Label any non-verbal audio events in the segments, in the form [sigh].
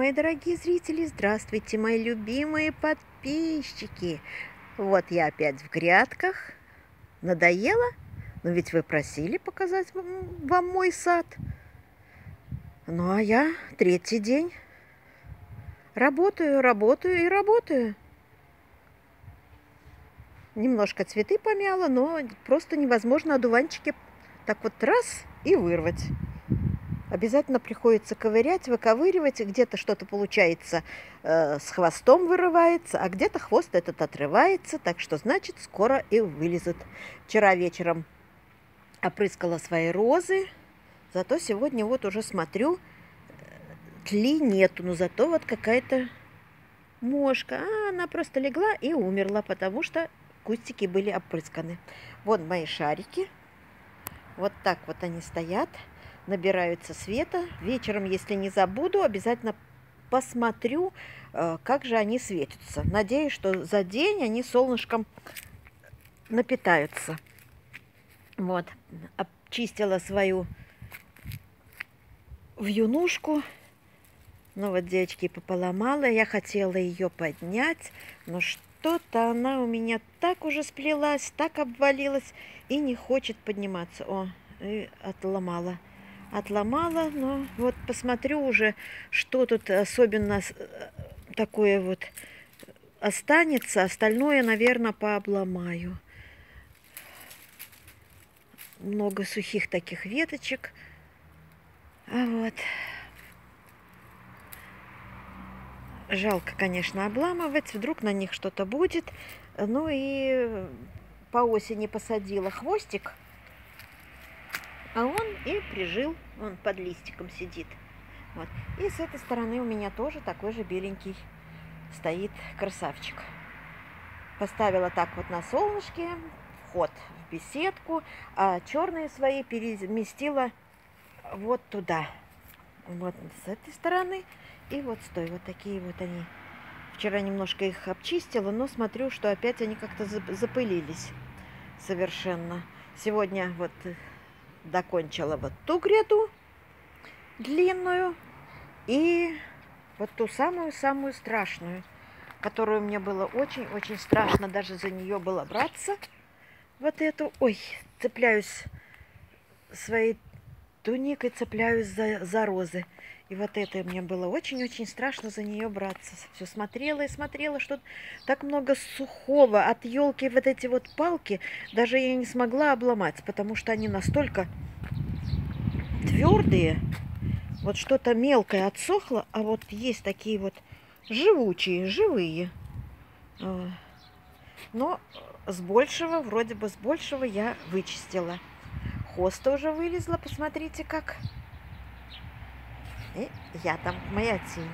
Мои дорогие зрители! Здравствуйте, мои любимые подписчики! Вот я опять в грядках. Надоело? Но ведь вы просили показать вам мой сад. Ну, а я третий день работаю, работаю и работаю. Немножко цветы помяла, но просто невозможно одуванчики так вот раз и вырвать. Обязательно приходится ковырять, выковыривать, где-то что-то получается э, с хвостом вырывается, а где-то хвост этот отрывается, так что значит скоро и вылезут. Вчера вечером опрыскала свои розы, зато сегодня вот уже смотрю, тли нету, но зато вот какая-то мошка, а она просто легла и умерла, потому что кустики были опрысканы. Вот мои шарики, вот так вот они стоят набираются света. Вечером, если не забуду, обязательно посмотрю, э, как же они светятся. Надеюсь, что за день они солнышком напитаются. Вот, обчистила свою вьюнушку. Ну вот девочки пополомала. Я хотела ее поднять, но что-то она у меня так уже сплелась, так обвалилась и не хочет подниматься. О, и отломала отломала, но вот посмотрю уже, что тут особенно э, такое вот останется. Остальное, наверное, пообломаю. Много сухих таких веточек. А вот. Жалко, конечно, обламывать. Вдруг на них что-то будет. Ну и по осени посадила хвостик а он и прижил, он под листиком сидит. Вот. И с этой стороны у меня тоже такой же беленький стоит красавчик. Поставила так вот на солнышке, вход в беседку, а черные свои переместила вот туда. Вот с этой стороны и вот с той. Вот такие вот они. Вчера немножко их обчистила, но смотрю, что опять они как-то запылились совершенно. Сегодня вот докончила вот ту гряду длинную и вот ту самую-самую страшную, которую мне было очень-очень страшно даже за нее было браться. Вот эту, ой, цепляюсь своей туникой, цепляюсь за, за розы. И вот это мне было очень-очень страшно за нее браться. Все смотрела и смотрела, что так много сухого от елки вот эти вот палки, даже я не смогла обломать, потому что они настолько твердые. Вот что-то мелкое отсохло, а вот есть такие вот живучие, живые. А, но с большего, вроде бы с большего я вычистила. Хоста уже вылезла, посмотрите как. И я там, моя тень,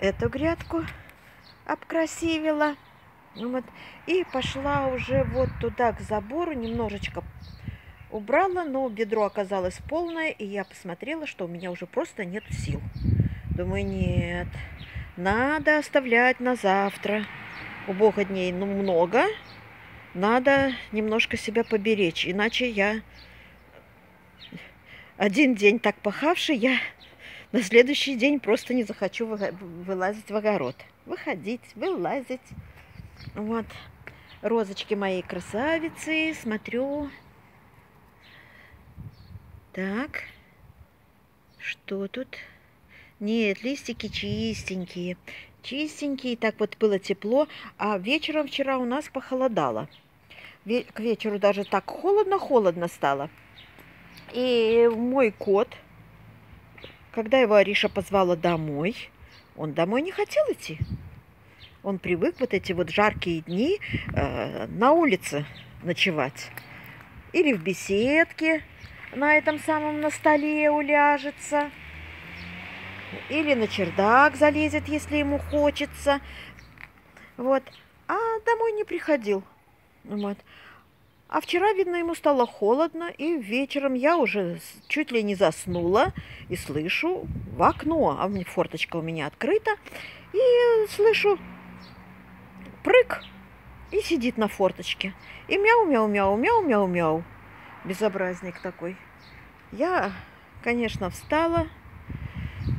эту грядку обкрасивила. Ну вот. И пошла уже вот туда к забору, немножечко убрала, но бедро оказалось полное, и я посмотрела, что у меня уже просто нет сил. Думаю, нет, надо оставлять на завтра. У Бога дней ну, много, надо немножко себя поберечь, иначе я один день так пахавший, я на следующий день просто не захочу вылазить в огород. Выходить, вылазить. Вот. Розочки моей красавицы. Смотрю. Так. Что тут? Нет, листики чистенькие. Чистенькие. Так вот было тепло. А вечером вчера у нас похолодало. К вечеру даже так холодно-холодно стало. И мой кот когда его Ариша позвала домой, он домой не хотел идти. Он привык вот эти вот жаркие дни э, на улице ночевать. Или в беседке на этом самом на столе уляжется. Или на чердак залезет, если ему хочется. Вот. А домой не приходил. Вот. А вчера, видно, ему стало холодно, и вечером я уже чуть ли не заснула и слышу в окно, а форточка у меня открыта, и слышу прыг, и сидит на форточке. И мяу-мяу-мяу-мяу-мяу-мяу. Безобразник такой. Я, конечно, встала,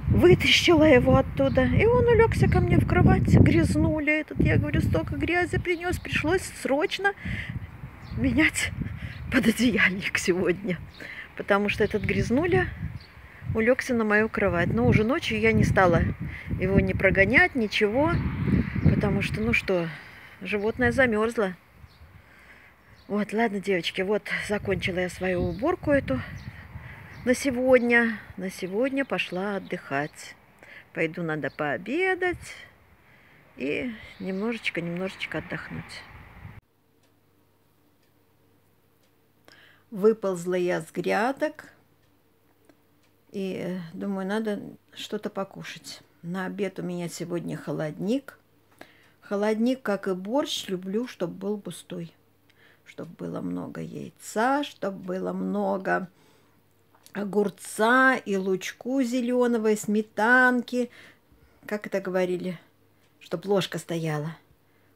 вытащила его оттуда. И он улегся ко мне в кровать, грязнули этот. Я говорю, столько грязи принес, пришлось срочно менять пододеяльник сегодня. Потому что этот грязнуля улегся на мою кровать. Но уже ночью я не стала его не прогонять, ничего. Потому что, ну что, животное замерзло. Вот, ладно, девочки, вот закончила я свою уборку эту на сегодня. На сегодня пошла отдыхать. Пойду надо пообедать и немножечко-немножечко отдохнуть. Выползла я с грядок и думаю, надо что-то покушать. На обед у меня сегодня холодник. Холодник, как и борщ, люблю, чтобы был густой чтобы было много яйца, чтобы было много огурца и лучку зеленого, и сметанки. Как это говорили? Чтобы ложка стояла.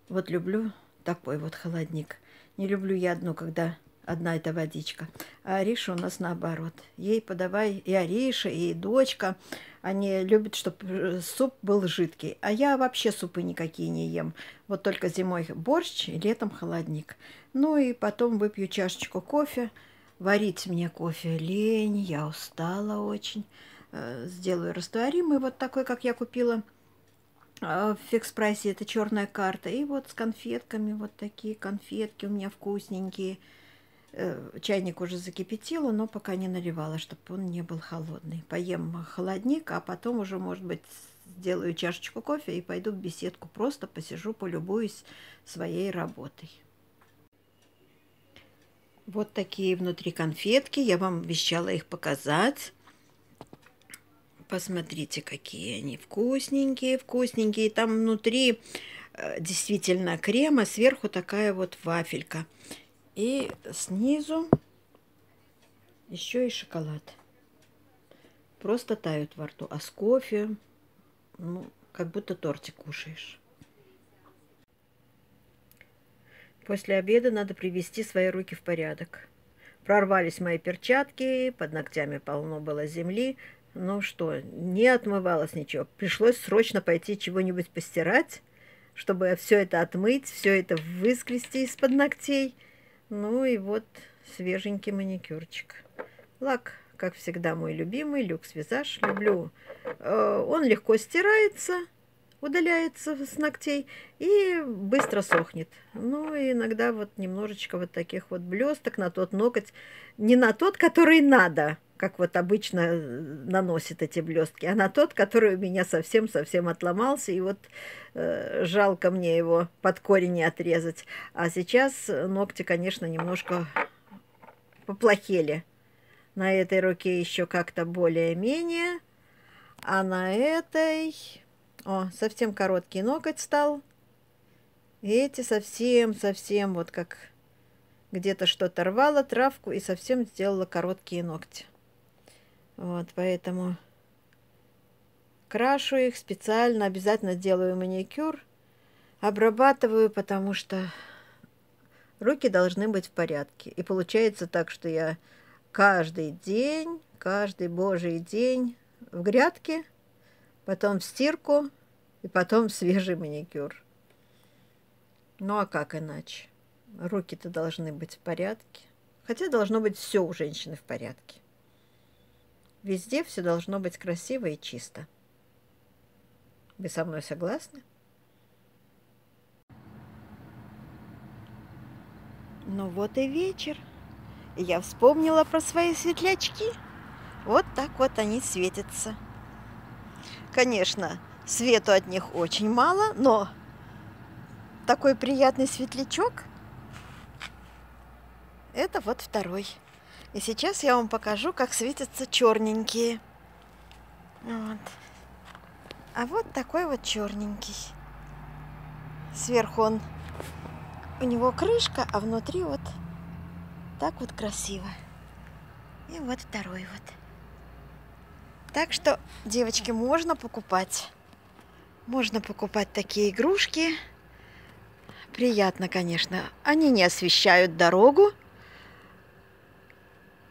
Вот люблю такой вот холодник. Не люблю я одну, когда одна эта водичка. А Ариша у нас наоборот. Ей подавай и Ариша, и дочка. Они любят, чтобы э, суп был жидкий. А я вообще супы никакие не ем. Вот только зимой борщ летом холодник. Ну и потом выпью чашечку кофе. Варить мне кофе лень, я устала очень. Э, сделаю растворимый, вот такой, как я купила э, в фикс-прайсе. Это черная карта. И вот с конфетками, вот такие конфетки у меня вкусненькие. Э, чайник уже закипятила, но пока не наливала, чтобы он не был холодный. Поем холодник, а потом уже, может быть, сделаю чашечку кофе и пойду в беседку. Просто посижу, полюбуюсь своей работой. Вот такие внутри конфетки. Я вам обещала их показать. Посмотрите, какие они вкусненькие, вкусненькие. Там внутри э, действительно крем, а сверху такая вот вафелька. И снизу еще и шоколад. Просто тают во рту. А с кофе, ну, как будто тортик кушаешь. После обеда надо привести свои руки в порядок. Прорвались мои перчатки, под ногтями полно было земли. Ну что, не отмывалось ничего. Пришлось срочно пойти чего-нибудь постирать, чтобы все это отмыть, все это выскрести из-под ногтей – ну и вот свеженький маникюрчик. Лак, как всегда, мой любимый, люкс визаж. Люблю. Э, он легко стирается, удаляется с ногтей и быстро сохнет. Ну и иногда вот немножечко вот таких вот блесток на тот ноготь. Не на тот, который надо, как вот обычно э, наносит эти блестки, а на тот, который у меня совсем-совсем отломался, и вот э, жалко мне его под корень отрезать. А сейчас ногти, конечно, немножко поплохели. На этой руке еще как-то более-менее, а на этой... О, совсем короткий ноготь стал. И эти совсем-совсем вот как где-то что-то рвало травку и совсем сделала короткие ногти. Вот, поэтому крашу их специально, обязательно делаю маникюр, обрабатываю, потому что руки должны быть в порядке. И получается так, что я каждый день, каждый божий день в грядке, потом в стирку и потом свежий маникюр. Ну а как иначе? Руки-то должны быть в порядке. Хотя должно быть все у женщины в порядке. Везде все должно быть красиво и чисто. Вы со мной согласны? Ну вот и вечер. Я вспомнила про свои светлячки. Вот так вот они светятся. Конечно, свету от них очень мало, но такой приятный светлячок – это вот второй. И сейчас я вам покажу, как светятся черненькие. Вот. А вот такой вот черненький. Сверху он, у него крышка, а внутри вот так вот красиво. И вот второй вот. Так что, девочки, можно покупать. Можно покупать такие игрушки. Приятно, конечно. Они не освещают дорогу,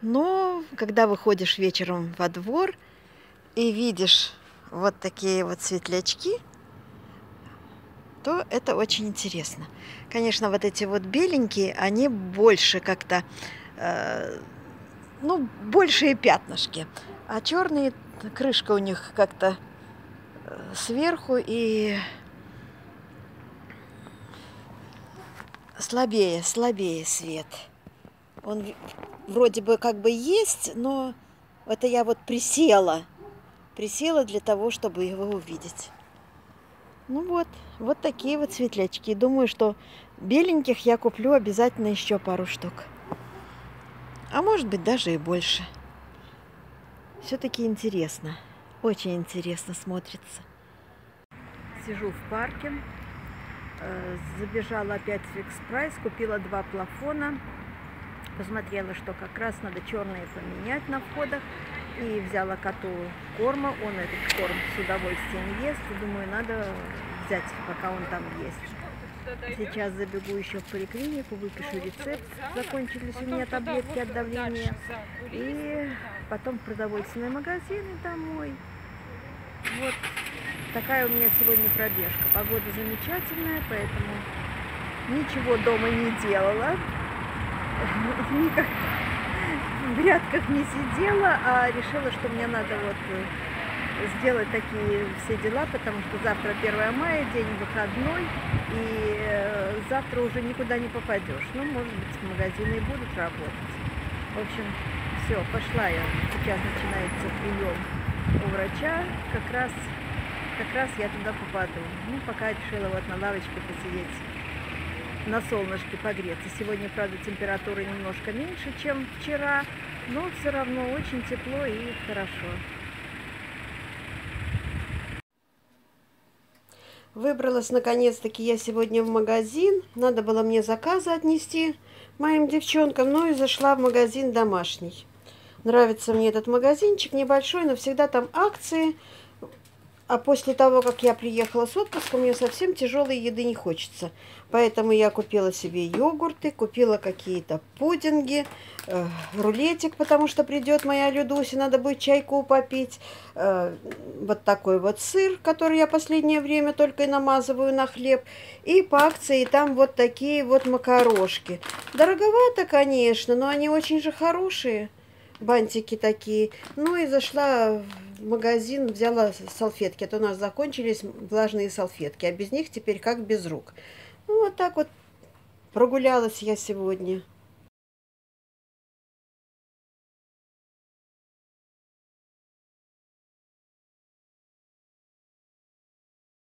но когда выходишь вечером во двор и видишь вот такие вот светлячки, то это очень интересно. Конечно, вот эти вот беленькие, они больше как-то, э, ну, большие пятнышки. А черные, крышка у них как-то э, сверху и слабее, слабее свет. Он вроде бы как бы есть, но это я вот присела. Присела для того, чтобы его увидеть. Ну вот, вот такие вот светлячки. Думаю, что беленьких я куплю обязательно еще пару штук. А может быть даже и больше. Все-таки интересно. Очень интересно смотрится. Сижу в парке. Э, забежала опять в фикс прайс, купила два плафона посмотрела, что как раз надо черные поменять на входах. И взяла коту корма. Он этот корм с удовольствием ест. И думаю, надо взять, пока он там есть. Сейчас забегу еще в поликлинику, выпишу рецепт. Закончились у меня таблетки от давления. И потом в продовольственный магазин и домой. Вот такая у меня сегодня пробежка. Погода замечательная, поэтому ничего дома не делала [laughs] никак в грядках не сидела, а решила, что мне надо вот э, сделать такие все дела, потому что завтра 1 мая, день выходной, и э, завтра уже никуда не попадешь. Ну, может быть, магазины и будут работать. В общем, все, пошла я. Сейчас начинается прием у врача. Как раз, как раз я туда попаду. Ну, пока решила вот на лавочке посидеть на солнышке погреться. Сегодня, правда, температура немножко меньше, чем вчера, но все равно очень тепло и хорошо. Выбралась наконец-таки я сегодня в магазин. Надо было мне заказы отнести моим девчонкам. Ну и зашла в магазин домашний. Нравится мне этот магазинчик, небольшой, но всегда там акции. А после того, как я приехала с отпуска, мне совсем тяжелой еды не хочется. Поэтому я купила себе йогурты, купила какие-то пудинги, э, рулетик, потому что придет моя Людуся, надо будет чайку попить. Э, вот такой вот сыр, который я последнее время только и намазываю на хлеб. И по акции там вот такие вот макарошки. Дороговато, конечно, но они очень же хорошие. Бантики такие. Ну и зашла магазин, взяла салфетки. А у нас закончились влажные салфетки, а без них теперь как без рук. Ну, вот так вот прогулялась я сегодня.